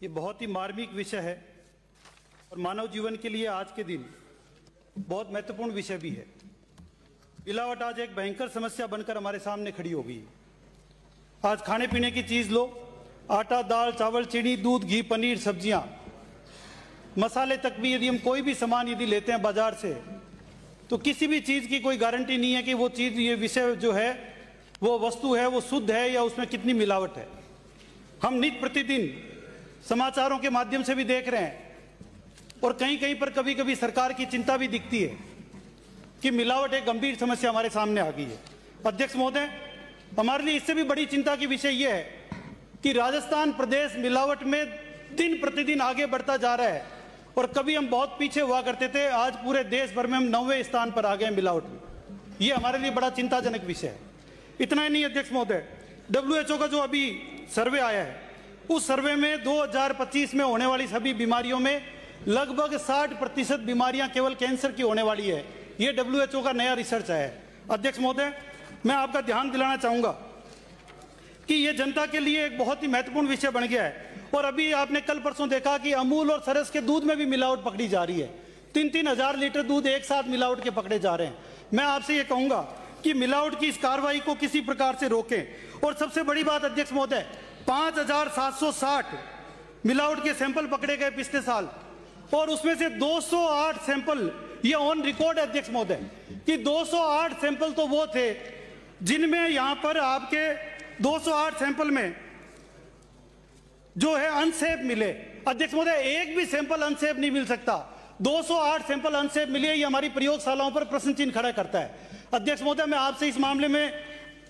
ये बहुत ही मार्मिक विषय है और मानव जीवन के लिए आज के दिन बहुत महत्वपूर्ण विषय भी है। मिलावट आज एक भयंकर समस्या बनकर हमारे सामने खड़ी हो गई आज खाने पीने की चीज़ लो, आटा, दाल, चावल, चीनी, दूध, घी, पनीर, सब्ज़ियाँ। मसाले तक भी यदि हम कोई भी सामान यदि लेते हैं बाज़ार से तो किसी भी चीज़ की कोई गारंटी नहीं है कि वो चीज़, ये विषय जो है, वो वस्तु है, वो शुद्ध है या उसमें कितनी मिलावट है। हम नित प्रतिदिन समाचारों के माध्यम से भी देख रहे हैं। और कहीं कहीं पर कभी कभी सरकार की चिंता भी दिखती है कि मिलावट एक गंभीर समस्या हमारे सामने आ गई है। अध्यक्ष महोदय, हमारे लिए इससे भी बड़ी चिंता की विषय यह है कि राजस्थान प्रदेश मिलावट में दिन प्रतिदिन आगे बढ़ता जा रहा है और कभी हम बहुत पीछे हुआ करते थे, आज पूरे देश भर में हम नौवे स्थान पर आ गए मिलावट में। ये हमारे लिए बड़ा चिंताजनक विषय है। इतना ही नहीं, अध्यक्ष महोदय डब्ल्यूएचओ का जो अभी सर्वे आया है उस सर्वे में 2025 में होने वाली सभी बीमारियों में लगभग 60 प्रतिशत बीमारियाँ केवल कैंसर की होने वाली है। ये डब्ल्यू का नया रिसर्च है। अध्यक्ष महोदय, मैं आपका ध्यान दिलाना चाहूँगा कि ये जनता के लिए एक बहुत ही महत्वपूर्ण विषय बन गया है। और अभी आपने कल परसों देखा कि अमूल और सरस के दूध में भी मिलावट पकड़ी जा रही है। तीन तीन हज़ार लीटर दूध एक साथ मिलावट के पकड़े जा रहे हैं। मैं आपसे ये कहूँगा कि मिलावट की इस कार्रवाई को किसी प्रकार से रोकें। और सबसे बड़ी बात, अध्यक्ष महोदय पाँच हज़ार सात सौ साठ मिलावट के सैंपल पकड़े गए पिछले साल। और उसमें से 208 सैंपल, ये ऑन रिकॉर्ड अध्यक्ष महोदय, कि 208 सैंपल तो वो थे, जिनमें यहाँ पर आपके 208 सैंपल में जो है अनसेफ मिले। अध्यक्ष महोदय, एक भी सैंपल अनसेफ नहीं मिल सकता। 208 सैंपल अनसेफ मिले, ये हमारी प्रयोगशालाओं पर प्रश्न चिन्ह खड़ा करता है। अध्यक्ष महोदय, मैं आपसे इस मामले में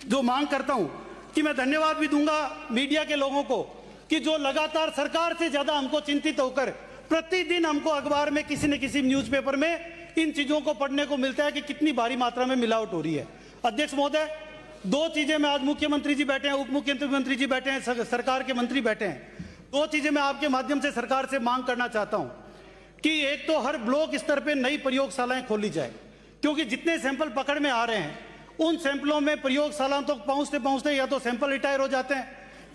जो मांग करता हूँ कि मैं धन्यवाद भी दूँगा मीडिया के लोगों को कि जो लगातार सरकार से ज़्यादा हमको चिंतित होकर प्रतिदिन हमको अखबार में किसी न किसी न्यूज़पेपर में इन चीज़ों को पढ़ने को मिलता है कि कितनी भारी मात्रा में मिलावट हो रही है। अध्यक्ष महोदय, दो चीज़ें मैं आज मुख्यमंत्री जी बैठे हैं उप मुख्यमंत्री जी बैठे हैं सरकार के मंत्री बैठे हैं। दो चीज़ें मैं आपके माध्यम से सरकार से मांग करना चाहता हूँ कि एक तो हर ब्लॉक स्तर पर नई प्रयोगशालाएँ खोली जाए, क्योंकि जितने सैंपल पकड़ में आ रहे हैं उन सैंपलों में प्रयोगशालाओं तक तो पहुँचते पहुँचते या तो सैंपल रिटायर हो जाते हैं,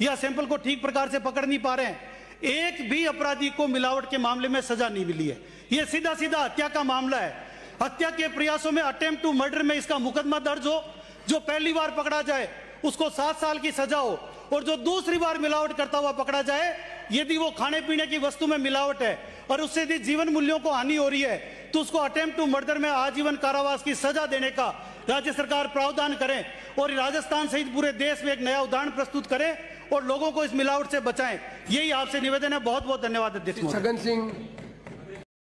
या सैंपल को ठीक प्रकार से पकड़ नहीं पा रहे हैं। एक भी अपराधी को मिलावट के मामले में सजा नहीं मिली है। यह सीधा सीधा हत्या का मामला है। हत्या के प्रयासों में अटेम्प्ट टू मर्डर में इसका मुकदमा दर्ज हो, जो पहली बार पकड़ा जाए, उसको सात साल की सजा हो, और जो दूसरी बार मिलावट करता हुआ पकड़ा जाए, यदि वो खाने पीने की वस्तु में मिलावट है, और उससे यदि जीवन मूल्यों को हानि हो रही है तो उसको अटेम्प्ट टू मर्डर में आजीवन कारावास की सजा देने का राज्य सरकार प्रावधान करें और राजस्थान सहित पूरे देश में एक नया उदाहरण प्रस्तुत करें और लोगों को इस मिलावट से बचाएँ। यही आपसे निवेदन है। बहुत बहुत धन्यवाद अध्यक्ष छगन सिंह